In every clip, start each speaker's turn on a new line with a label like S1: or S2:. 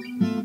S1: Bye.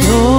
S1: No.